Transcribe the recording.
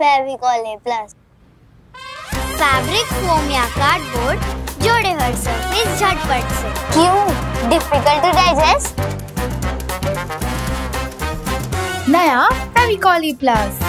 Fevicol A plus fabric foam या cardboard जोड़े हर सरफेस झटपट से. क्यों? डिफ़िकल्ट टू डाइजेस्ट नया फेविकॉल ए प्लस